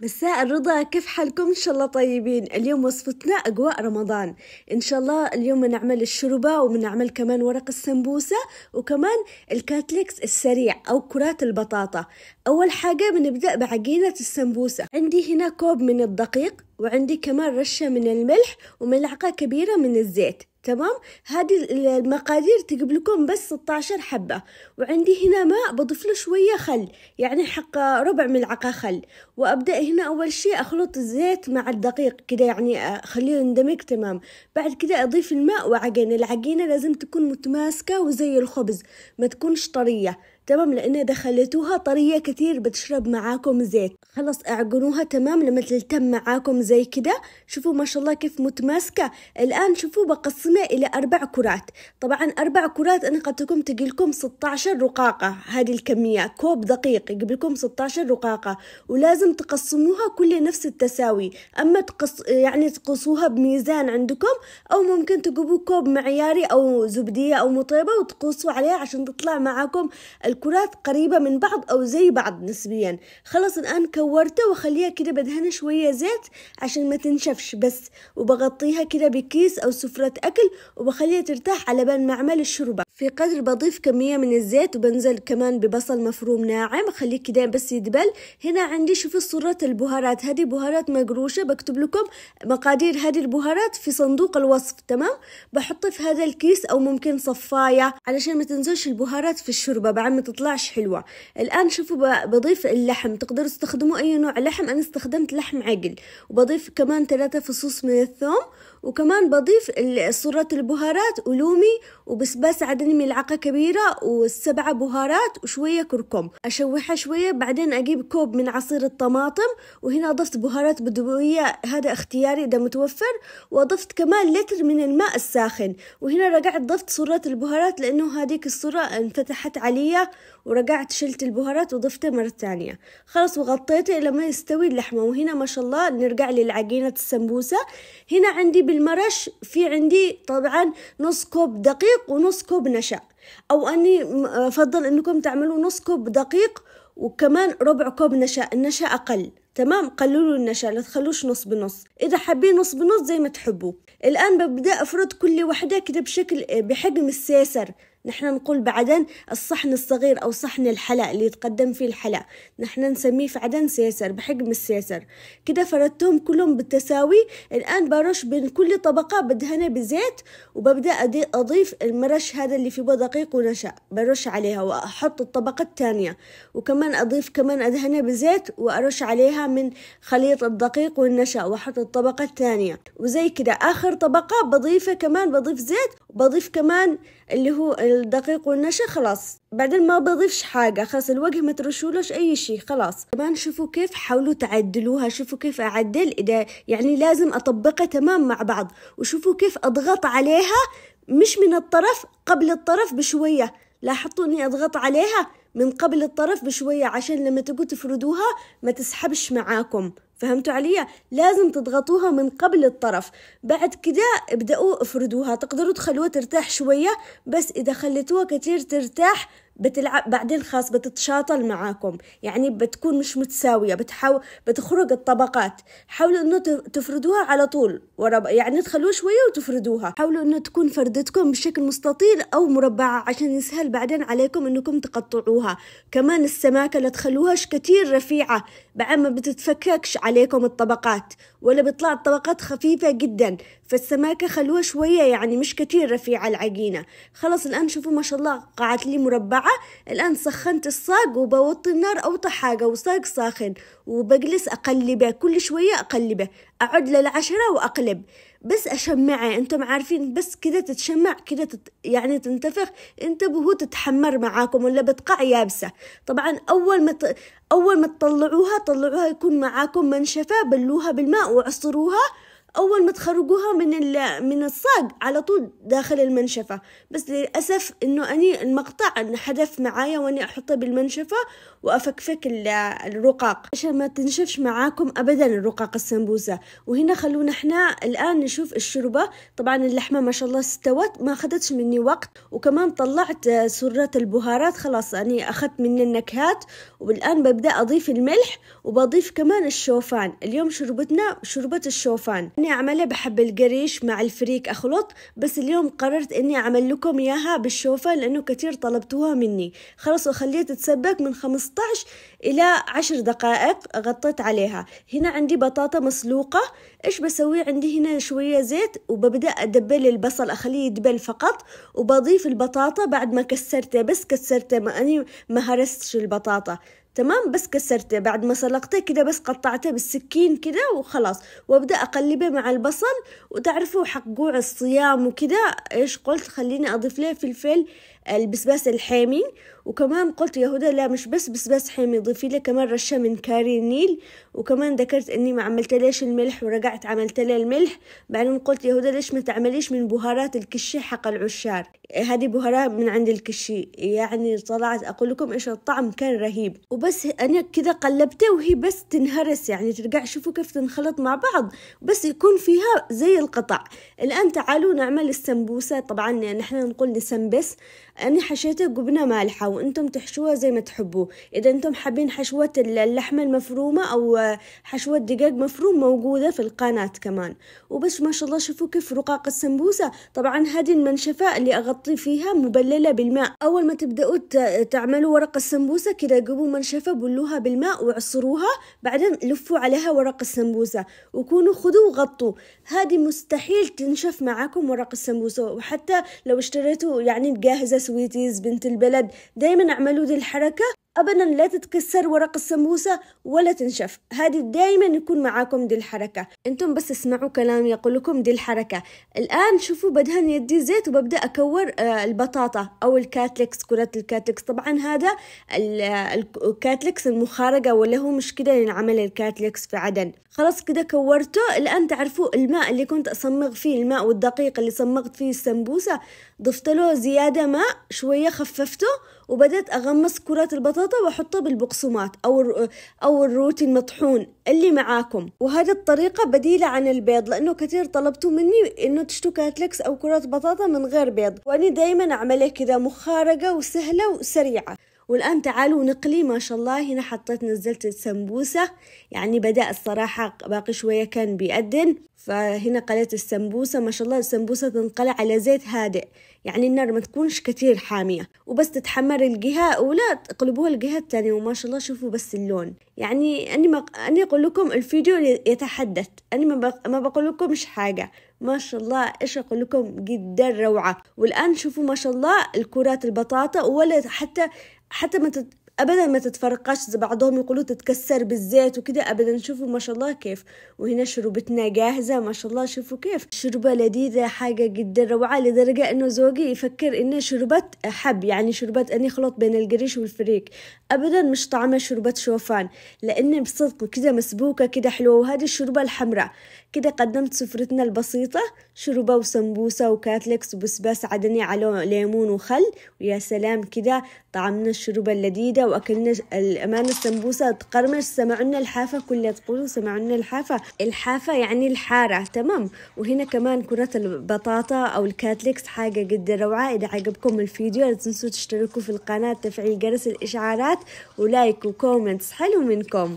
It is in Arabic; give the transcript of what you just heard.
مساء الرضا كيف حالكم؟ إن شاء الله طيبين. اليوم وصفتنا أجواء رمضان. إن شاء الله اليوم بنعمل الشوربة وبنعمل كمان ورق السمبوسة وكمان الكاتليكس السريع أو كرات البطاطا. أول حاجة بنبدأ بعجينة السمبوسة. عندي هنا كوب من الدقيق وعندي كمان رشة من الملح وملعقة كبيرة من الزيت. تمام؟ هذه المقادير تجيب لكم بس 16 حبة. وعندي هنا ماء بضيف له شوية خل يعني حق ربع ملعقة خل. وأبدأ هنا أول شيء أخلط الزيت مع الدقيق كده يعني أخليه يندمج تمام. بعد كده أضيف الماء وعجين العجينة لازم تكون متماسكة وزي الخبز ما تكونش طرية. تمام لأن إذا خليتوها طرية كتير بتشرب معاكم زيت. خلاص اعجنوها تمام؟ لما تلتم معاكم زي كده شوفوا ما شاء الله كيف متماسكة. الآن شوفوا بقسمها إلى أربع كرات. طبعا أربع كرات أنا قلتلكم تجيلكم 16 رقاقة. هذه الكمية كوب دقيق يجيب لكم 16 رقاقة. ولازم تقسموها كل نفس التساوي. أما تقص يعني تقصوها بميزان عندكم أو ممكن تجيبوا كوب معياري أو زبدية أو مطيبة وتقصوا عليها عشان تطلع معاكم الكرات قريبة من بعض أو زي بعض نسبيا. خلاص الآن كورته وخليها كده بدهنها شوية زيت عشان ما تنشفش بس. وبغطيها كده بكيس أو سفرة أكل وبخليها ترتاح على بال ما أعمل الشوربة. في قدر بضيف كمية من الزيت وبنزل كمان ببصل مفروم ناعم. خليه كده بس يدبل. هنا عندي شوفوا صورة البهارات. هذه بهارات مقروشة. بكتب لكم مقادير هذه البهارات في صندوق الوصف. تمام؟ بحط في هذا الكيس أو ممكن صفاية علشان ما تنزلش البهارات في الشوربة. بعد ما تطلعش حلوة. الآن شوفوا بضيف اللحم. تقدروا تستخدموا أي نوع لحم. أنا استخدمت لحم عقل. وبضيف كمان ثلاثة فصوص من الثوم. وكمان بضيف صورة البهارات. ولومي وبسباس عدني ملعقة كبيرة. والسبعة بهارات وشوية كركم. أشوحها شوية. بعدين أجيب كوب من عصير الطماطم. وهنا ضفت بهارات بدوية. هذا اختياري إذا متوفر. وضفت كمان لتر من الماء الساخن. وهنا رجعت ضفت صورة البهارات. لأنه هذيك الصورة انفتحت عليا ورجعت شلت البهارات وضفتها مرة ثانية. خلاص وغطيته إلى ما يستوي اللحمة. وهنا ما شاء الله نرجع للعجينة السمبوسة. هنا عندي بالمرش في عندي طبعا نص كوب دقيق ونص كوب نشا. أو أني أفضل أنكم تعملوا نص كوب دقيق وكمان ربع كوب نشا. النشا أقل. تمام؟ قللوا النشا لا تخلوش نص بنص. إذا حابين نص بنص زي ما تحبوا. الآن ببدأ أفرد كل وحدة كده بشكل بحجم السيسر نحن نقول بعدين الصحن الصغير أو صحن الحلا اللي يتقدم فيه الحلا نحن نسميه في عدن سيسر بحجم السيسر كده فردتهم كلهم بالتساوي. الآن برش بين كل طبقة بدهنها بزيت وببدأ أضيف المرش هذا اللي فيه دقيق ونشأ. برش عليها وأحط الطبقة الثانية. وكمان أضيف كمان أدهنها بزيت وأرش عليها من خليط الدقيق والنشا وأحط الطبقة الثانية. وزي كده آخر طبقة بضيفة كمان بضيف زيت وبضيف كمان اللي هو الدقيق والنشا خلاص. بعدين ما بضيفش حاجة خلاص الوجه ما ترشولوش أي شيء خلاص. كمان شوفوا كيف حاولوا تعدلوها شوفوا كيف أعدل. إذا يعني لازم أطبقها تمام مع بعض وشوفوا كيف أضغط عليها مش من الطرف قبل الطرف بشوية. لاحظتوا إني أضغط عليها؟ من قبل الطرف بشوية عشان لما تجوا تفردوها ما تسحبش معاكم. فهمتوا علي؟ لازم تضغطوها من قبل الطرف. بعد كده ابدأوا افردوها. تقدروا تخلوها ترتاح شوية بس إذا خليتوها كتير ترتاح بتلعب بعدين خاص بتتشاطل معاكم. يعني بتكون مش متساوية بتحاول بتخرج الطبقات. حاولوا إنه تفردوها على طول ورا يعني تخلوها شوية وتفردوها حاولوا إنه تكون فردتكم بشكل مستطيل أو مربعة عشان يسهل بعدين عليكم إنكم تقطعوها. كمان السماكة لا تخلوهاش كتير رفيعة. بعد ما بتتفككش عليكم الطبقات. ولا بيطلع الطبقات خفيفة جدا. فالسماكة خلوها شوية يعني مش كتير رفيعة العجينة. خلاص الآن شوفوا ما شاء الله قعت لي مربعة الآن سخنت الصاج وبوطي النار أوطى حاجة وصاج ساخن. وبجلس أقلبه كل شوية أقلبه. أعد للعشرة وأقلب. بس أشمعه. أنتم عارفين بس كده تتشمع كده تت يعني تنتفخ. انتبهوا تتحمر معاكم ولا بتقع يابسة. طبعا أول ما. أول ما تطلعوها طلعوها يكون معاكم منشفة بلوها بالماء وعصروها. أول ما تخرجوها من من الصاج على طول داخل المنشفة. بس للأسف إنه أني المقطع انحذف معايا وأني أحطه بالمنشفة وأفكفك الرقاق. عشان ما تنشفش معاكم أبدا الرقاق السمبوسة. وهنا خلونا إحنا الآن نشوف الشوربة طبعا اللحمة ما شاء الله استوت ما أخذتش مني وقت. وكمان طلعت سرة البهارات. خلاص أني أخذت من النكهات. والآن ببدأ أضيف الملح. وبضيف كمان الشوفان. اليوم شربتنا شوربة الشوفان. أني أعملها بحب القريش مع الفريك أخلط بس اليوم قررت أني أعمل لكم إياها بالشوفان لأنه كتير طلبتوها مني. خلاص وخليها تتسبك من 15 إلى 10 دقائق غطيت عليها. هنا عندي بطاطا مسلوقة. إيش بسوي؟ عندي هنا شوية زيت وببدأ أدبل البصل أخليه يدبل فقط وبضيف البطاطا بعد ما كسرته. بس كسرته ما أني ما هرستش البطاطا. تمام؟ بس كسرته بعد ما سلقته كده بس قطعته بالسكين كده وخلاص. وابدأ أقلبه مع البصل. وتعرفوا حق جوع الصيام وكده إيش قلت؟ خليني أضيف له فلفل البسباس الحامي. وكمان قلت يا هدى لا مش بس بسباس حامي ضيفي له كمان رشة من كاري النيل. وكمان ذكرت إني ما عملت ليش الملح ورجعت عملت له الملح. بعدين قلت يا هدى ليش ما تعمليش من بهارات الكشي حق العشار؟ هذه بهارات من عند الكشي. يعني طلعت أقول لكم إيش الطعم كان رهيب. وبس أنا كذا قلبته وهي بس تنهرس. يعني ترجع شوفوا كيف تنخلط مع بعض. بس يكون فيها زي القطع. الآن تعالوا نعمل السمبوسة. طبعا نحن نقول نسمبس. أنا حشيته جبنة مالحة وأنتم تحشوها زي ما تحبوا. إذا أنتم حابين حشوة اللحمة المفرومة أو حشوة دجاج مفروم موجودة في القناة كمان. وبس ما شاء الله شوفوا كيف رقاق السمبوسة. طبعا هذه المنشفة اللي أغطي فيها مبللة بالماء. أول ما تبدأوا تعملوا ورق السمبوسة كده جيبوا منشفة بلوها بالماء وعصروها بعدين لفوا عليها ورق السمبوسة. وكونوا خذوا وغطوا هذه مستحيل تنشف معاكم ورق السمبوسة. وحتى لو اشتريتوا يعني جاهزة سويتيز بنت البلد. دايما اعملوا دي الحركة ابدا لا تتكسر ورق السمبوسة ولا تنشف. هذه دايما يكون معاكم دي الحركة. أنتم بس اسمعوا كلامي أقول لكم دي الحركة. الآن شوفوا بدهن يدي زيت وببدأ أكور البطاطا أو الكاتلكس كرة الكاتلكس طبعا هذا الكاتلكس المخارجة ولا هو مش كده ينعمل الكاتلكس في عدن. خلاص كده كورته. الآن تعرفوا الماء اللي كنت أصمغ فيه الماء والدقيق اللي صمغت فيه السمبوسة. ضفت له زيادة ماء شوية خففته وبدأت أغمس كرات البطاطا وأحطها بالبقسماط أو أو الروتي المطحون اللي معاكم. وهذه الطريقة بديلة عن البيض لأنه كثير طلبتوا مني إنه تشتوا كاتلكس أو كرات بطاطا من غير بيض. وأني دايما أعملها كذا مخارجة وسهلة وسريعة. والآن تعالوا نقلي ما شاء الله هنا حطيت نزلت السمبوسة. يعني بدأ الصراحة باقي شوية كان بيأذن فهنا قليت السمبوسة. ما شاء الله السمبوسة تنقلع على زيت هادئ. يعني النار ما تكونش كتير حامية. وبس تتحمر الجهة الأولى تقلبوها الجهة الثانية. وما شاء الله شوفوا بس اللون. يعني أني ما أني أقول لكم الفيديو يتحدث. أني ما, بق... ما بقول لكمش حاجة. ما شاء الله إيش أقول لكم؟ جدا روعة. والآن شوفوا ما شاء الله الكرات البطاطا ولا حتى حتى ما تت... ابدا ما تتفرقاش زي بعضهم يقولوا تتكسر بالزيت وكده. ابدا شوفوا ما شاء الله كيف. وهنا شربتنا جاهزة ما شاء الله شوفوا كيف. شربة لذيذة حاجة جدا روعة لدرجة إنه زوجي يفكر انها شربت حب يعني شربت أني خلط بين القريش والفريك ابدا مش طعمها شربة شوفان لأن بصدق كده مسبوكة كده حلوة. وهذه الشوربة الحمراء كده قدمت سفرتنا البسيطة. شوربة وسمبوسة وكاتلكس وبسباس عدني على ليمون وخل. ويا سلام كده طعمنا الشوربة وأكلنا الأمانة السمبوسة. تقرمش سمعنا الحافة كلها تقولوا سمعنا الحافة. الحافة يعني الحارة تمام. وهنا كمان كرة البطاطا أو الكاتلكس حاجة جدا روعة. إذا عجبكم الفيديو لا تنسوا تشتركوا في القناة تفعيل جرس الإشعارات ولايك وكومنتس. حلو منكم.